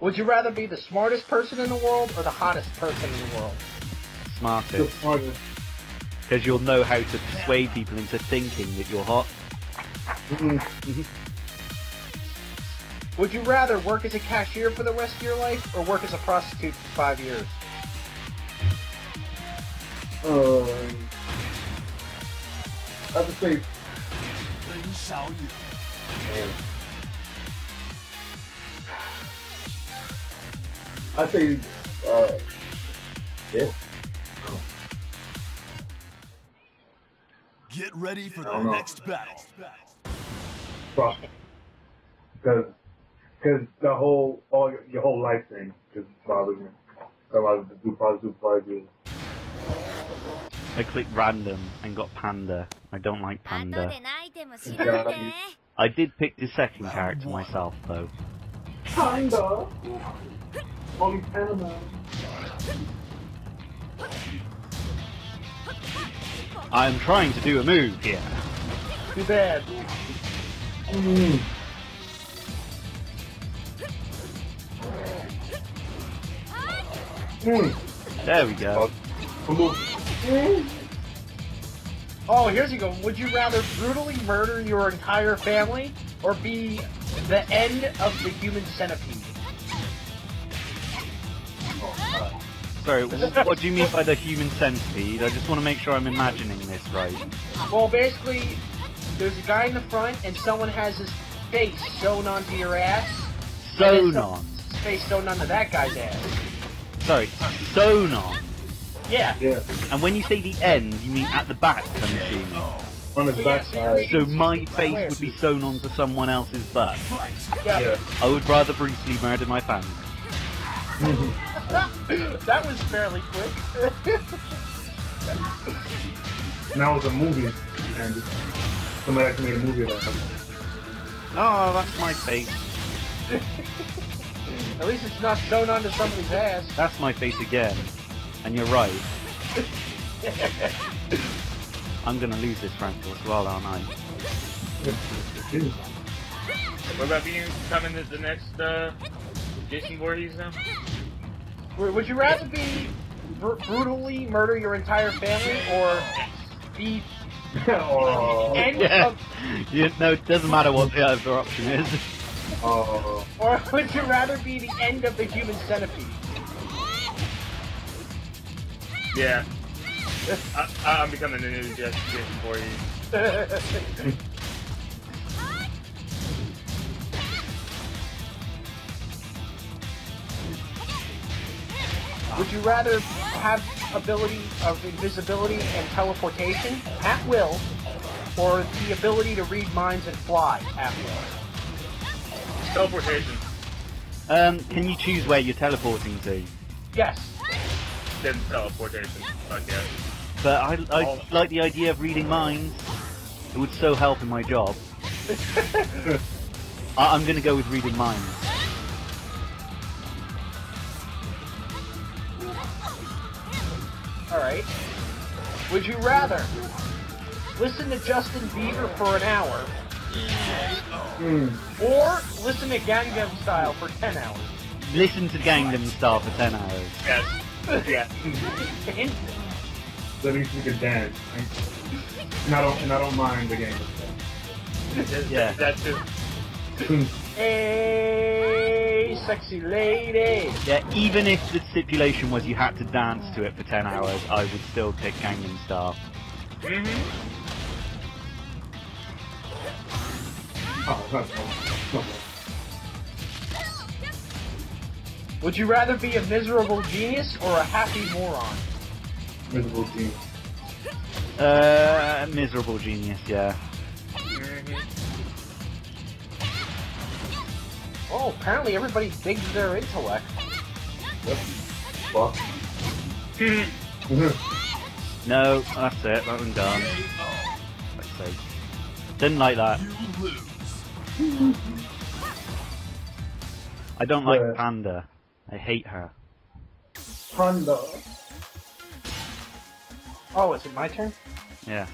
Would you rather be the smartest person in the world or the hottest person in the world? The Smartest. smartest. Because you'll know how to persuade people into thinking that you're hot. Would you rather work as a cashier for the rest of your life or work as a prostitute for five years? Um, I would say, I say, uh, yeah. Get ready for the know. next battle. Because because the whole all your, your whole life thing just bothers me. So I was I clicked random and got Panda. I don't like Panda. I did pick the second character myself though. Panda. Panama. I'm trying to do a move here. Too bad. Mm. Mm. There we go. Mm. Oh, here's you go. Would you rather brutally murder your entire family or be the end of the human centipede? Sorry, wh- what do you mean by the human centipede? I just want to make sure I'm imagining this right. Well, basically, there's a guy in the front and someone has his face sewn onto your ass. Sewn on. His face sewn onto that guy's ass. Sorry, sewn on. Yeah. Yeah. And when you say the end, you mean at the back, I'm assuming. On his backside. So my face would be sewn onto someone else's butt. Yeah. Yeah. I would rather Bruce Lee murder my family. that was fairly quick. And that was a movie. And somebody actually made a movie about it. Oh, that's my face. At least it's not sewn onto somebody's ass. That's my face again. And you're right. I'm gonna lose this Franco as well, aren't I? What about being coming to the next uh, Jason Voorhees now? W- Would you rather be br- brutally murder your entire family or be oh, end Yeah. of, yeah. No, it doesn't matter what the other option is. oh, or would you rather be the end of the human centipede? Yeah. I, I'm becoming the new Jason Jason Voorhees. Would you rather have ability of invisibility and teleportation at will, or the ability to read minds and fly at will? Teleportation. Um, can you choose where you're teleporting to? Yes. Then teleportation. Fuck yeah. But I, I Oh. like the idea of reading minds. It would so help in my job. I, I'm gonna go with reading minds. Right. Would you rather listen to Justin Bieber for an hour, mm. or listen to Gangnam Style for ten hours? Listen to Gangnam Style for 10 hours. Yes. Yeah. At least we could dance. And I don't, and I don't mind the game. Yeah. That's just. hey, sexy lady. Yeah, even if the stipulation was you had to dance to it for 10 hours, I would still pick Gangnam Style. Mm-hmm. Oh, that's cool. Would you rather be a miserable genius or a happy moron? Miserable team. Uh, miserable genius, yeah. Oh, apparently everybody digs their intellect. Fuck. No, that's it, that one done. Let's see. Didn't like that. I don't like Yeah. Panda. I hate her. Panda. Oh, is it my turn? Yeah.